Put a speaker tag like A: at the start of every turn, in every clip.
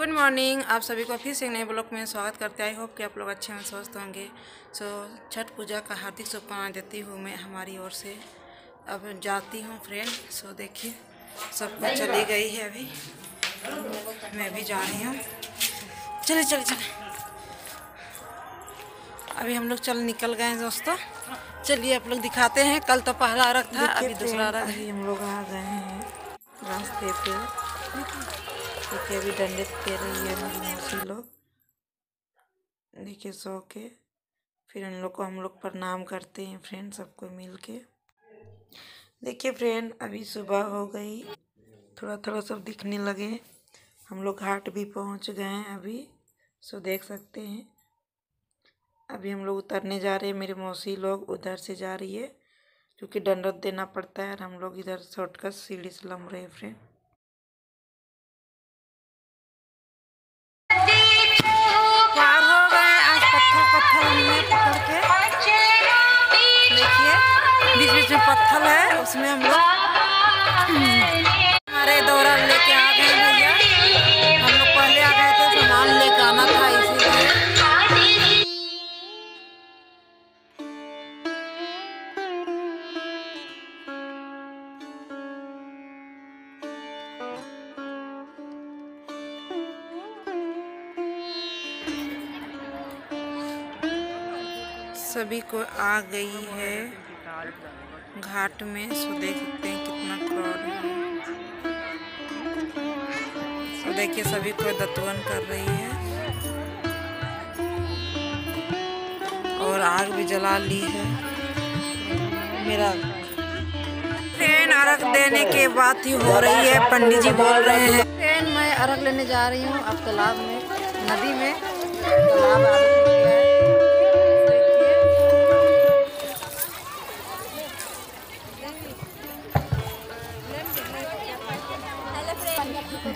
A: Good morning. आप सभी को फिर से नए ब्लॉग में स्वागत करते आई होप कि आप लोग अच्छे हैं स्वस्थ होंगे। सो छठ पूजा का हार्दिक शुभकामनाएँ देती हूँ मैं हमारी ओर से। अब जाती हूँ फ्रेंड सो देखिए सब कुछ चली गई है अभी। मैं भी जा रही हूँ। चले चले चले अभी हम लोग चल निकल गए हैं दोस्तों। चलिए आप लोग दिखाते हैं। कल तो पहला अरग था अभी दूसरा अभी हम लोग आ गए हैं। रास्ते पे। देखिए अभी डंडे दे रही है मौसी लोग। देखिए सो के फिर उन लोग को हम लोग प्रणाम करते हैं फ्रेंड सबको मिल के देखिए फ्रेंड अभी सुबह हो गई। थोड़ा थोड़ा सब दिखने लगे। हम लोग घाट भी पहुँच गए हैं अभी, सो देख सकते हैं। अभी हम लोग उतरने जा रहे हैं, मेरी मौसी लोग उधर से जा रही है, क्योंकि दंडत देना पड़ता है और हम लोग इधर शॉर्टकट सीढ़ी से लम रहे हैं फ्रेंड पत्थर हमने पकड़ के देखिए। बीच बीच में पत्थर है उसमें हम लोग हमारे दौरा सभी को आ गई है। घाट में, सो देख सकते हैं कितना क्राउड है। सो देखिए, सभी को दतवन कर रही है। और आग भी जला ली है। मेरा ट्रेन अर्घ देने के बाद ही हो रही है, पंडित जी बोल रहे हैं। ट्रेन मैं अर्घ लेने जा रही हूँ अब तालाब में, नदी में। तालाब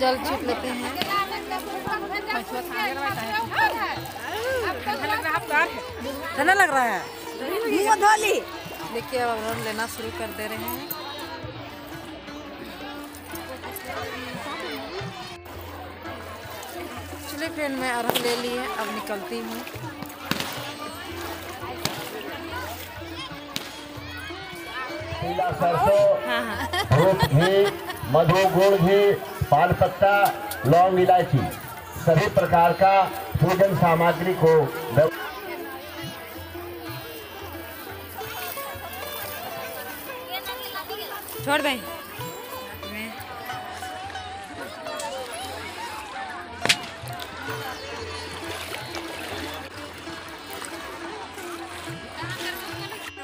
A: जल छीट लेते हैं। ठंडा लग रहा है। देखिए अब हम लेना शुरू कर दे रहे हैं। चलिए फ्रेंड मैं अरहर ले लिए अब निकलती हूँ।
B: सरसों धूप घी मधु गुड़ घी पान पत्ता लौंग इलायची, सभी प्रकार का पूजन सामग्री को
A: छोड़ दें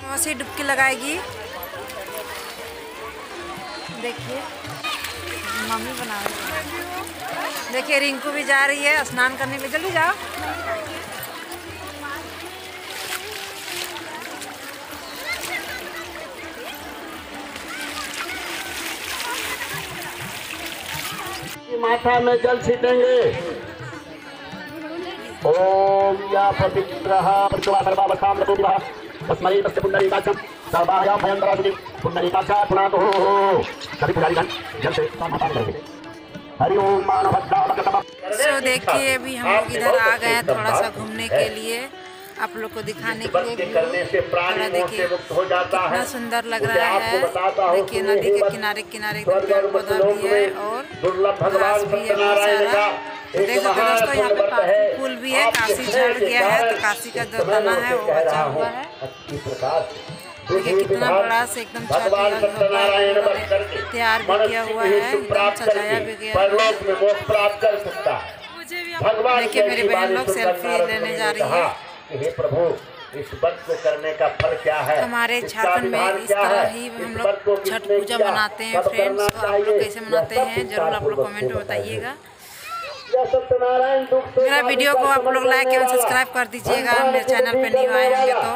A: मौसी डुबकी लगाएगी। देखिए। मम्मी बना रही देखिए, रिंकू भी जा रही है स्नान करने के लिए। जल्दी जाओ।
B: माथा में जल छीटेंगे। ओम या पवित्र प्रचुरा सर्वावसाम लघुविवाह तस्मै तस्य पुण्डरीकाक्षं सर्वायां भयंकरासुति पुण्डरीकाक्षा पुनातो। सभी पुजारी गण जल से माथा करेंगे हरि ओम मानवद्दावकतम
A: सो देखिए अभी हम लोग इधर आ गए हैं थोड़ा सा घूमने के लिए। आप लोग को दिखाने के लिए थोड़ा देखिए कितना सुंदर लग रहा है। देखिए नदी के किनारे किनारे पेड़ पौधा भी है और घास भी है बहुत सारा।
B: का
A: देख सकते दोस्तों यहाँ पे काफ़ी फूल भी है काशी झड़ गया है तो काशी का जो दाना है वो बचा हुआ
B: हूँ।
A: देखिए कितना बड़ा से एकदम तैयार भी किया हुआ है एकदम सजाया भी गया है।
B: परलोक में मोक्ष प्राप्त कर सकता है। भगवान
A: देखिए मेरी बहन लोग सेल्फी लेने जा रही है।
B: प्रभु इस व्रत को करने का फल क्या है?
A: हमारे झारखंड में इस तरह
B: ही?
A: हम लोग छठ पूजा मनाते हैं फ्रेंड्स तो आप लोग कैसे मनाते हैं ज़रूर आप लोग कमेंट में बताइएगा
B: यह सत्यनारायण दुख से
A: मेरा वीडियो को आप लोग लाइक एवं सब्सक्राइब कर दीजिएगा। मेरे चैनल पे नहीं आए होंगे तो।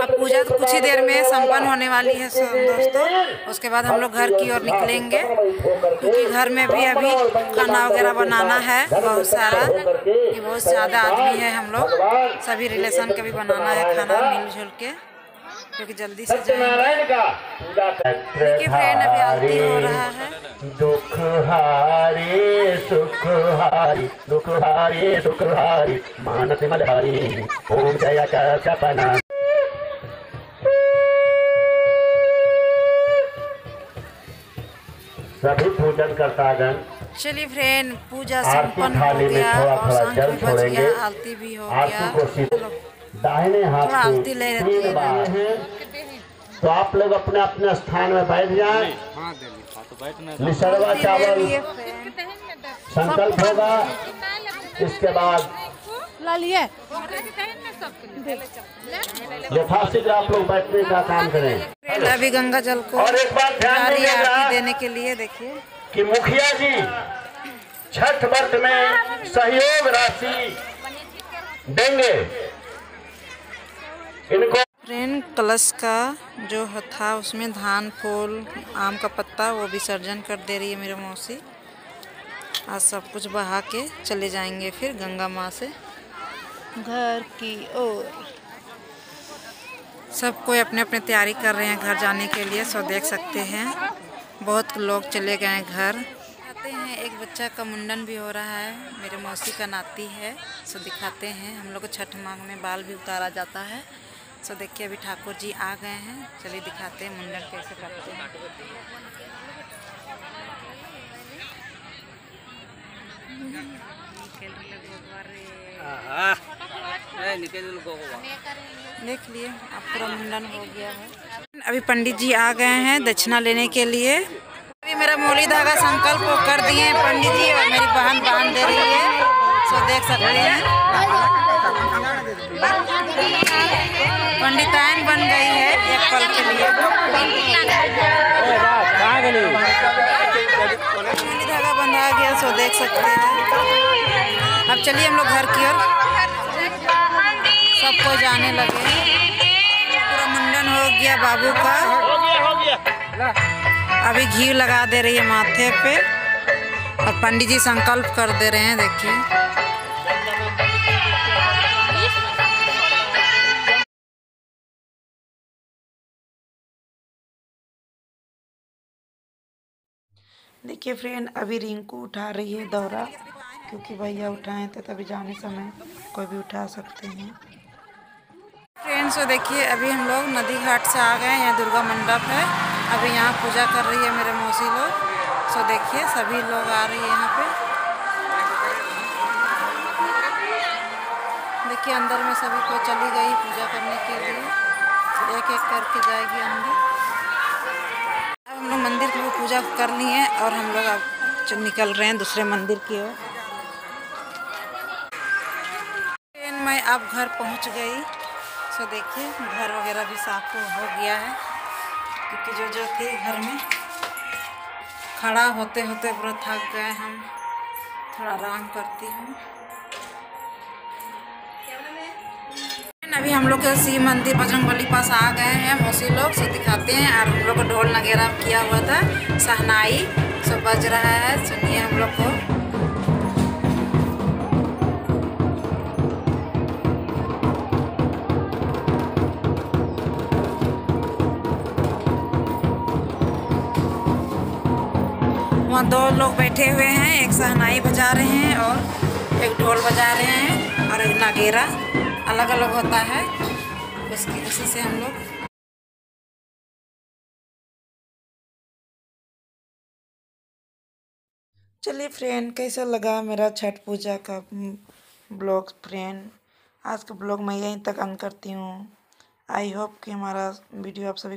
A: अब पूजा तो कुछ ही देर में संपन्न होने वाली है दोस्तों। उसके बाद हम लोग घर की ओर निकलेंगे क्योंकि घर में भी अभी खाना वगैरह बनाना है बहुत सारा बहुत ज़्यादा आदमी है हम लोग। सभी रिलेशन के भी बनाना है खाना मिलजुल के। क्योंकि जल्दी से
B: सत्यनारायण का पूजा
A: देखिए फ्रेंड अभी आरती हो रहा है।
B: दुख हारे सुख हारी दुख हारे सुख हारी मानस मलहारी ओम जय कपना सभी पूजन करतागण
A: चलिए फ्रेंड पूजा संपन्न हो गया और शंख भी बज गया आरती भी हो गया।
B: को दाहिने हाथ तीन बार। हैं तो आप लोग अपने अपने स्थान में बैठ जाए। निसरवा चावल संकल्प होगा। इसके बाद यथाशीघ्र आप लोग बैठने का काम करें।
A: अभी गंगा जल को
B: और एक बात ध्यान
A: देने के लिए देखिए।
B: कि मुखिया जी छठ व्रत में सहयोग राशि देंगे। इनको
A: फ्रेंड कलश का जो था उसमें धान, फूल, आम का पत्ता, वो विसर्जन कर दे रही है मेरे मौसी। आज सब कुछ बहा के चले जाएँगे फिर गंगा माँ से। घर की ओर। सब कोई अपने अपने तैयारी कर रहे हैं घर जाने के लिए, सो देख सकते हैं। बहुत लोग चले गए हैं घर। आते हैं, एक बच्चा का मुंडन भी हो रहा है। मेरे मौसी का नाती है, सो दिखाते हैं। हम लोग को छठ मांग में बाल भी उतारा जाता है। सो देखिए अभी ठाकुर जी आ गए हैं। चलिए दिखाते हैं मुंडन कैसे करते हैं। देख लिए अब पूरा मुंडन हो गया है। अभी पंडित जी आ गए हैं दक्षिणा लेने के लिए। अभी मेरा मूली धागा संकल्प कर दिए हैं पंडित जी और मेरी बहन बाँध दे रही है। सो देख सकते हैं। पंडिताइन बन गई है एक पल के लिए। धागा बंधा गया सो देख सकते हैं। अब चलिए हम लोग घर की ओर। सबको जाने लगे। पूरा मुंडन हो गया बाबू का। अभी घी लगा दे रही है माथे पे। और पंडित जी संकल्प कर दे रहे हैं देखिए। देखिए फ्रेंड अभी रिंकू उठा रही है दौरा, क्योंकि भैया उठाए थे तभी जाने समय कोई भी उठा सकते हैं। फ्रेंड्स तो देखिए, अभी हम लोग नदी घाट से आ गए हैं, यहाँ दुर्गा मंडप है। अभी यहाँ पूजा कर रही है मेरे मौसी लोग। सो देखिए, सभी लोग आ रहे हैं यहाँ पे। देखिए, अंदर में सभी को चली गई पूजा करने के लिए। एक एक करके जाएगी अंदर लोग मंदिर की पूजा कर ली है और हम लोग अब निकल रहे हैं दूसरे मंदिर की ओर। ट्रेन में अब घर पहुँच गई। सो देखिए, घर वगैरह भी साफ़ हो गया है, क्योंकि जो जो थे घर में, खड़ा होते होते पूरा थक गए हम। थोड़ा आराम करती हूँ। अभी हम लोग शिव मंदिर बजरंग बली पास आ गए हैं, मौसी लोग से दिखाते हैं। और हम लोग को ढोल नगेरा किया हुआ था। सहनाई, सब बज रहा है। सुनिए हम लोग को। वहाँ दो लोग बैठे हुए हैं। एक सहनाई बजा रहे हैं और एक ढोल बजा रहे हैं और एक नागेरा। अलग अलग होता है। उसकी उसी से हम लोग चलिए फ्रेंड कैसा लगा मेरा छठ पूजा का ब्लॉग फ्रेंड आज का ब्लॉग मैं यहीं तक अन करती हूँ। आई होप कि हमारा वीडियो आप सभी